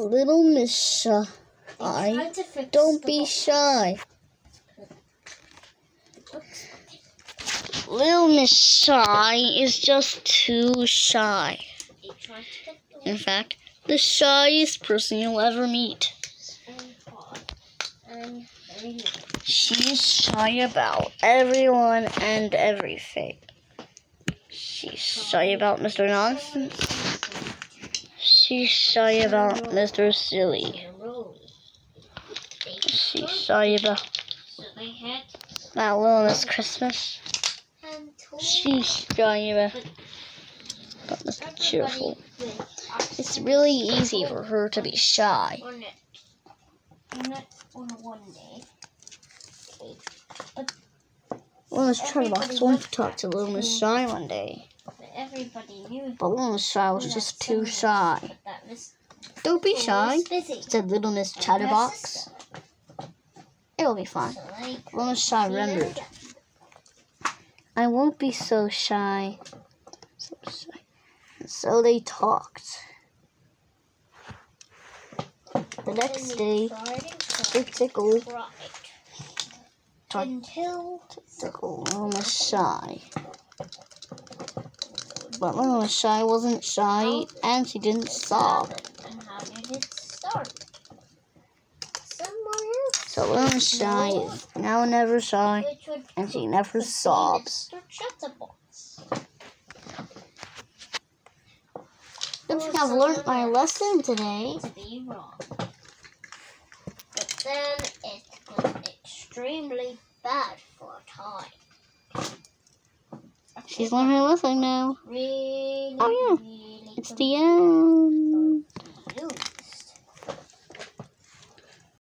Little Miss Shy. Tried to fix Don't be shy. Little Miss Shy is just too shy. He tried to get the In fact, the shyest person you'll ever meet. and hard. And very little. She's shy about everyone and everything. She's shy about Mr. Nonsense. She's shy about Mr. Silly. She's shy about that little Miss Christmas. She's shy about, about Mr. Cheerful. It's really easy for her to be shy. on it. On it on one to talk to Little Miss Shy one day, everybody knew but Miss Shy was just too shy. But that Miss Don't be shy, said Little Miss Chatterbox. It'll be fine. So they Little Miss Shy couldn't see them remembered. I won't be so shy. So shy. So they talked. The next day, they tried and they tried tickled, and tried tried until to tickle Little Miss Shy. But Little was Shy wasn't shy, and she didn't sob. And how did it start? So Little Miss Shy is now never shy, and she never sobs. Don't think I've learned my lesson today. to be wrong. But then it got extremely bad for a time. She's learning her lesson now. Oh, yeah. It's the end.